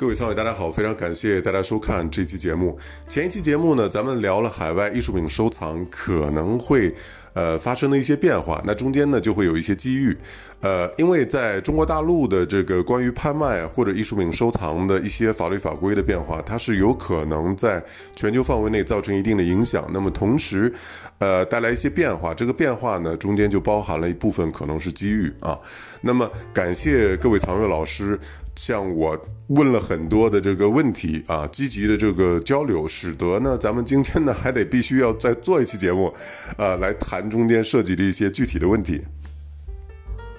各位仓友，大家好，非常感谢大家收看这期节目。前一期节目呢，咱们聊了海外艺术品收藏可能会呃发生的一些变化，那中间呢就会有一些机遇。呃，因为在中国大陆的这个关于拍卖或者艺术品收藏的一些法律法规的变化，它是有可能在全球范围内造成一定的影响。那么同时，呃，带来一些变化，这个变化呢中间就包含了一部分可能是机遇啊。那么感谢各位藏友老师。向我问了很多的这个问题啊，积极的这个交流，使得呢，咱们今天呢还得必须要再做一期节目，呃，来谈中间涉及的一些具体的问题。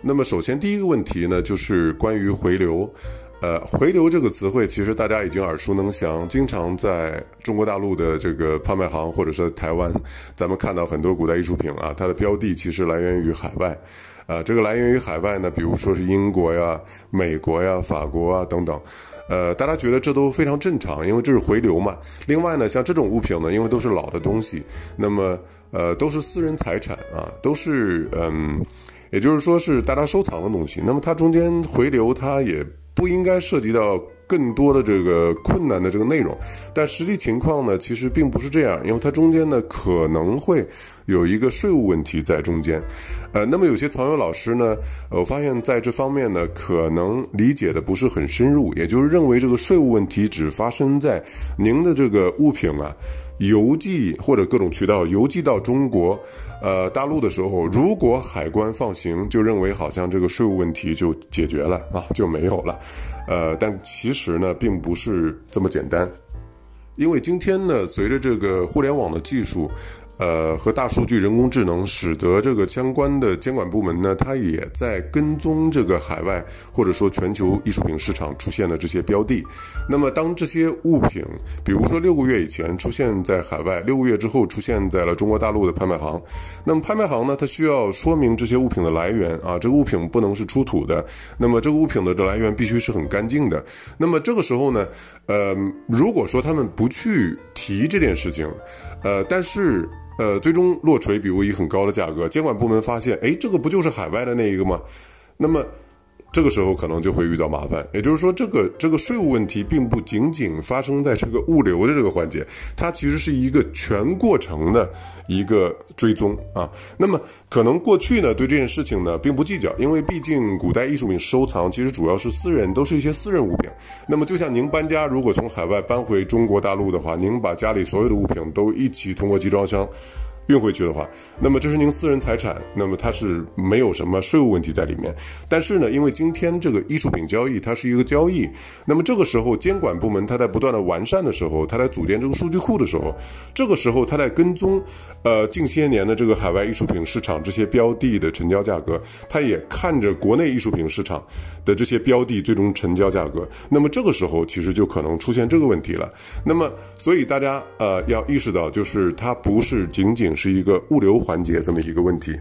那么，首先第一个问题呢，就是关于回流。呃，回流这个词汇，其实大家已经耳熟能详，经常在中国大陆的这个拍卖行，或者说台湾，咱们看到很多古代艺术品啊，它的标的其实来源于海外。啊，这个来源于海外呢，比如说是英国呀、美国呀、法国啊等等，呃，大家觉得这都非常正常，因为这是回流嘛。另外呢，像这种物品呢，因为都是老的东西，那么呃，都是私人财产啊，都是嗯，也就是说是大家收藏的东西，那么它中间回流，它也不应该涉及到。更多的这个困难的这个内容，但实际情况呢，其实并不是这样，因为它中间呢可能会有一个税务问题在中间，呃，那么有些藏友老师呢，我发现在这方面呢，可能理解的不是很深入，也就是认为这个税务问题只发生在您的这个物品啊。邮寄或者各种渠道邮寄到中国，呃，大陆的时候，如果海关放行，就认为好像这个税务问题就解决了啊，就没有了，呃，但其实呢，并不是这么简单，因为今天呢，随着这个互联网的技术。呃，和大数据、人工智能，使得这个相关的监管部门呢，它也在跟踪这个海外或者说全球艺术品市场出现的这些标的。那么，当这些物品，比如说六个月以前出现在海外，六个月之后出现在了中国大陆的拍卖行，那么拍卖行呢，它需要说明这些物品的来源啊，这个物品不能是出土的，那么这个物品的来源必须是很干净的。那么这个时候呢，呃，如果说他们不去提这件事情，呃，但是。呃，最终落锤，比如以很高的价格，监管部门发现，哎，这个不就是海外的那一个吗？那么。这个时候可能就会遇到麻烦，也就是说，这个这个税务问题并不仅仅发生在这个物流的这个环节，它其实是一个全过程的一个追踪啊。那么可能过去呢对这件事情呢并不计较，因为毕竟古代艺术品收藏其实主要是私人，都是一些私人物品。那么就像您搬家，如果从海外搬回中国大陆的话，您把家里所有的物品都一起通过集装箱。运回去的话，那么这是您私人财产，那么它是没有什么税务问题在里面。但是呢，因为今天这个艺术品交易它是一个交易，那么这个时候监管部门它在不断的完善的时候，它在组建这个数据库的时候，这个时候它在跟踪，呃，近些年的这个海外艺术品市场这些标的的成交价格，它也看着国内艺术品市场的这些标的最终成交价格，那么这个时候其实就可能出现这个问题了。那么所以大家呃要意识到，就是它不是仅仅。是一个物流环节这么一个问题。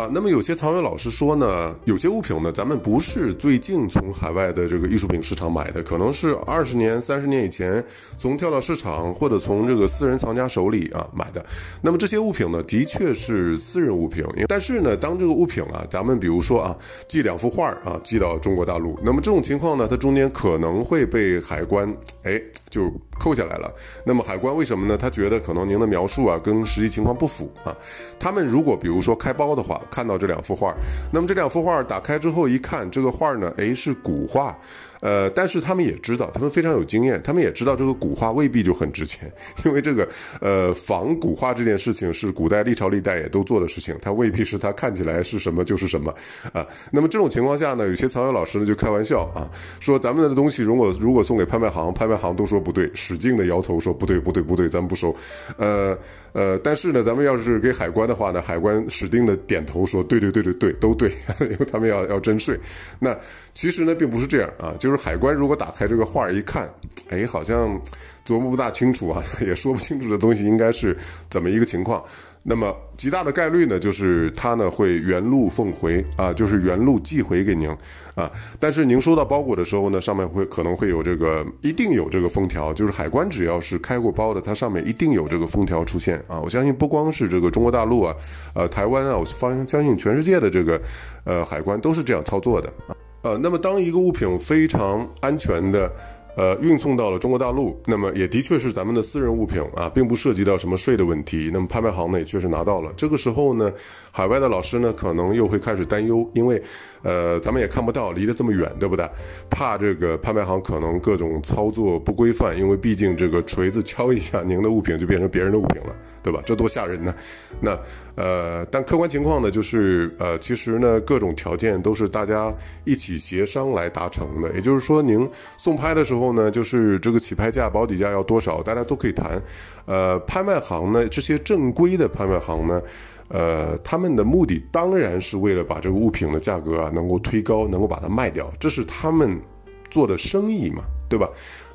啊，那么有些藏友老师说呢，有些物品呢，咱们不是最近从海外的这个艺术品市场买的，可能是二十年、三十年以前从跳蚤市场或者从这个私人藏家手里啊买的。那么这些物品呢，的确是私人物品，但是呢，当这个物品啊，咱们比如说啊，寄两幅画啊，寄到中国大陆，那么这种情况呢，它中间可能会被海关哎就扣下来了。那么海关为什么呢？他觉得可能您的描述啊跟实际情况不符啊。他们如果比如说开包的话。看到这两幅画，那么这两幅画打开之后一看，这个画呢，哎，是古画。呃，但是他们也知道，他们非常有经验，他们也知道这个古画未必就很值钱，因为这个呃仿古画这件事情是古代历朝历代也都做的事情，它未必是它看起来是什么就是什么啊。那么这种情况下呢，有些藏友老师呢就开玩笑啊，说咱们的东西如果如果送给拍卖行，拍卖行都说不对，使劲的摇头说不对不对不对，咱们不收。呃呃，但是呢，咱们要是给海关的话呢，海关使劲的点头头说对对对对对都对，因为他们要要征税。那其实呢，并不是这样啊，就。是海关如果打开这个画一看，哎，好像琢磨不大清楚啊，也说不清楚这东西应该是怎么一个情况。那么极大的概率呢，就是它呢会原路奉回啊，就是原路寄回给您啊。但是您收到包裹的时候呢，上面会可能会有这个，一定有这个封条，就是海关只要是开过包的，它上面一定有这个封条出现啊。我相信不光是这个中国大陆啊，呃，台湾啊，我方相信全世界的这个呃海关都是这样操作的啊。呃，那么当一个物品非常安全的，呃，运送到了中国大陆，那么也的确是咱们的私人物品啊，并不涉及到什么税的问题。那么拍卖行呢也确实拿到了。这个时候呢，海外的老师呢可能又会开始担忧，因为呃，咱们也看不到，离得这么远，对不对？怕这个拍卖行可能各种操作不规范，因为毕竟这个锤子敲一下，您的物品就变成别人的物品了，对吧？这多吓人呢！那呃，但客观情况呢，就是呃，其实呢，各种条件都是大家一起协商来达成的。也就是说，您送拍的时候。后呢，就是这个起拍价、保底价要多少，大家都可以谈。呃，拍卖行呢，这些正规的拍卖行呢，呃，他们的目的当然是为了把这个物品的价格啊能够推高，能够把它卖掉，这是他们做的生意嘛，对吧？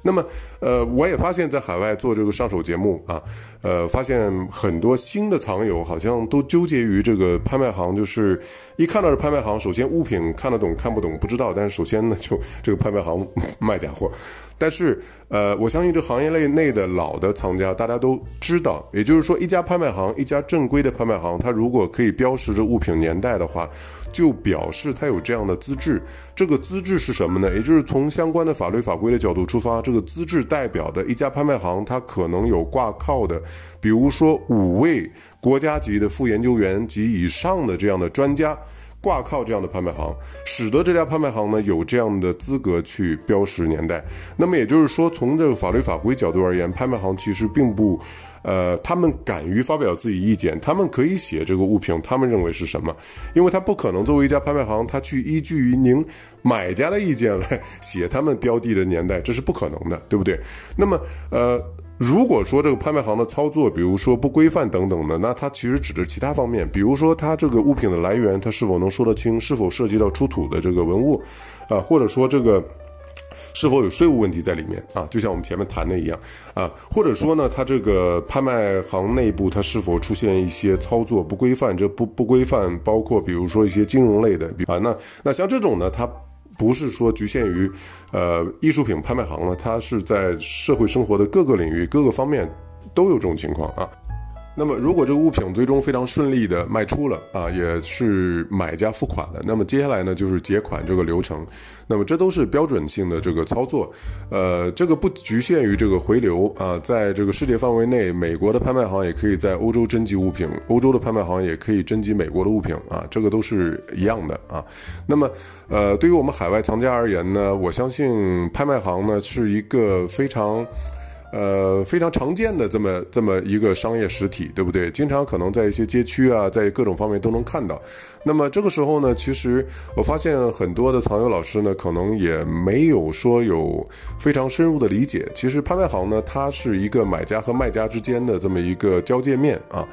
那么，呃，我也发现，在海外做这个上手节目啊，呃，发现很多新的藏友好像都纠结于这个拍卖行，就是一看到这拍卖行，首先物品看得懂看不懂不知道，但是首先呢，就这个拍卖行卖假货。但是，呃，我相信这行业类内的老的藏家大家都知道，也就是说，一家拍卖行，一家正规的拍卖行，它如果可以标识着物品年代的话，就表示它有这样的资质。这个资质是什么呢？也就是从相关的法律法规的角度出发，这。个资质代表的一家拍卖行，它可能有挂靠的，比如说五位国家级的副研究员及以上的这样的专家。挂靠这样的拍卖行，使得这家拍卖行呢有这样的资格去标识年代。那么也就是说，从这个法律法规角度而言，拍卖行其实并不。呃，他们敢于发表自己意见，他们可以写这个物品，他们认为是什么？因为他不可能作为一家拍卖行，他去依据于您买家的意见来写他们标的的年代，这是不可能的，对不对？那么，呃，如果说这个拍卖行的操作，比如说不规范等等的，那它其实指的其他方面，比如说它这个物品的来源，它是否能说得清，是否涉及到出土的这个文物，啊，或者说这个。是否有税务问题在里面啊？就像我们前面谈的一样啊，或者说呢，它这个拍卖行内部它是否出现一些操作不规范？这不不规范，包括比如说一些金融类的啊，那那像这种呢，它不是说局限于呃艺术品拍卖行了，它是在社会生活的各个领域、各个方面都有这种情况啊。那么，如果这个物品最终非常顺利的卖出了啊，也是买家付款了，那么接下来呢就是结款这个流程。那么这都是标准性的这个操作，呃，这个不局限于这个回流啊，在这个世界范围内，美国的拍卖行也可以在欧洲征集物品，欧洲的拍卖行也可以征集美国的物品啊，这个都是一样的啊。那么，呃，对于我们海外藏家而言呢，我相信拍卖行呢是一个非常。呃，非常常见的这么这么一个商业实体，对不对？经常可能在一些街区啊，在各种方面都能看到。那么这个时候呢，其实我发现很多的藏友老师呢，可能也没有说有非常深入的理解。其实拍卖行呢，它是一个买家和卖家之间的这么一个交界面啊。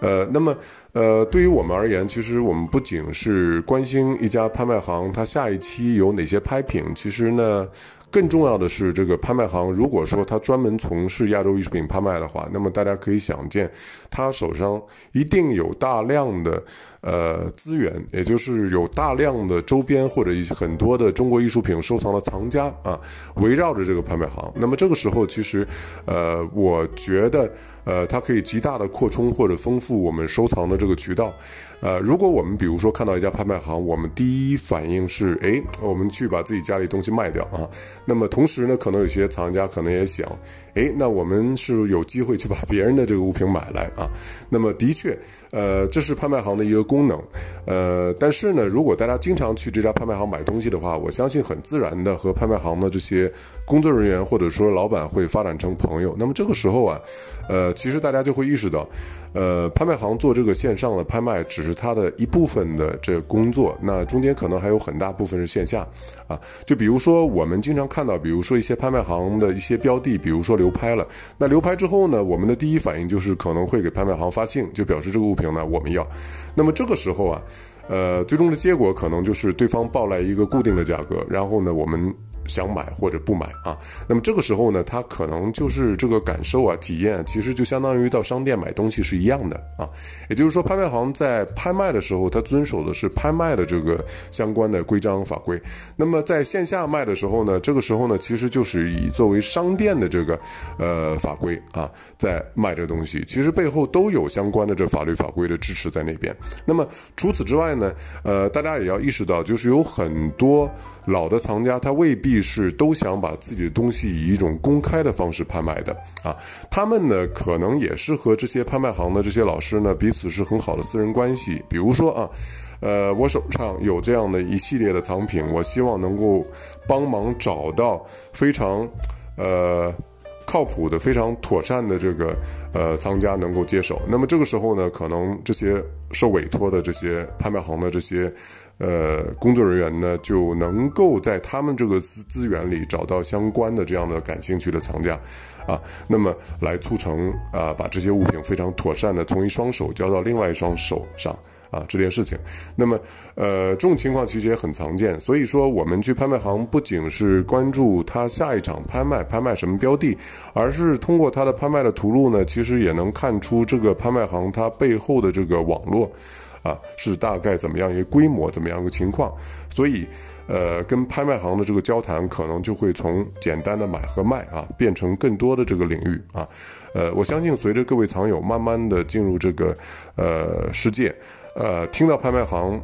呃，那么呃，对于我们而言，其实我们不仅是关心一家拍卖行它下一期有哪些拍品，其实呢。更重要的是，这个拍卖行如果说他专门从事亚洲艺术品拍卖的话，那么大家可以想见，他手上一定有大量的呃资源，也就是有大量的周边或者一些很多的中国艺术品收藏的藏家啊，围绕着这个拍卖行。那么这个时候，其实呃，我觉得呃，它可以极大的扩充或者丰富我们收藏的这个渠道。呃，如果我们比如说看到一家拍卖行，我们第一反应是，哎，我们去把自己家里东西卖掉啊。那么同时呢，可能有些藏家可能也想，哎，那我们是有机会去把别人的这个物品买来啊。那么的确，呃，这是拍卖行的一个功能。呃，但是呢，如果大家经常去这家拍卖行买东西的话，我相信很自然的和拍卖行的这些工作人员或者说老板会发展成朋友。那么这个时候啊，呃，其实大家就会意识到。呃，拍卖行做这个线上的拍卖只是它的一部分的这工作，那中间可能还有很大部分是线下，啊，就比如说我们经常看到，比如说一些拍卖行的一些标的，比如说流拍了，那流拍之后呢，我们的第一反应就是可能会给拍卖行发信，就表示这个物品呢我们要，那么这个时候啊，呃，最终的结果可能就是对方报来一个固定的价格，然后呢我们。想买或者不买啊，那么这个时候呢，他可能就是这个感受啊、体验，其实就相当于到商店买东西是一样的啊。也就是说，拍卖行在拍卖的时候，它遵守的是拍卖的这个相关的规章法规。那么在线下卖的时候呢，这个时候呢，其实就是以作为商店的这个呃法规啊，在卖这东西，其实背后都有相关的这法律法规的支持在那边。那么除此之外呢，呃，大家也要意识到，就是有很多老的藏家，他未必。是都想把自己的东西以一种公开的方式拍卖的啊。他们呢，可能也是和这些拍卖行的这些老师呢，彼此是很好的私人关系。比如说啊，呃，我手上有这样的一系列的藏品，我希望能够帮忙找到非常呃。靠谱的、非常妥善的这个呃藏家能够接手，那么这个时候呢，可能这些受委托的这些拍卖行的这些呃工作人员呢，就能够在他们这个资资源里找到相关的这样的感兴趣的藏家，啊，那么来促成啊把这些物品非常妥善的从一双手交到另外一双手上。啊，这件事情，那么，呃，这种情况其实也很常见。所以说，我们去拍卖行不仅是关注他下一场拍卖拍卖什么标的，而是通过他的拍卖的图录呢，其实也能看出这个拍卖行它背后的这个网络，啊，是大概怎么样一个规模，怎么样一个情况。所以，呃，跟拍卖行的这个交谈，可能就会从简单的买和卖啊，变成更多的这个领域啊。呃，我相信随着各位藏友慢慢的进入这个呃世界。呃，听到拍卖行，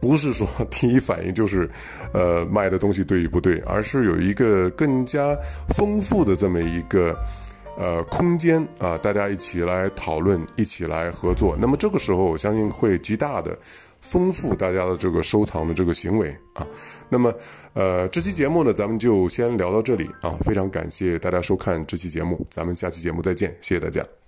不是说第一反应就是，呃，卖的东西对与不对，而是有一个更加丰富的这么一个呃空间啊，大家一起来讨论，一起来合作。那么这个时候，我相信会极大的丰富大家的这个收藏的这个行为啊。那么，呃，这期节目呢，咱们就先聊到这里啊。非常感谢大家收看这期节目，咱们下期节目再见，谢谢大家。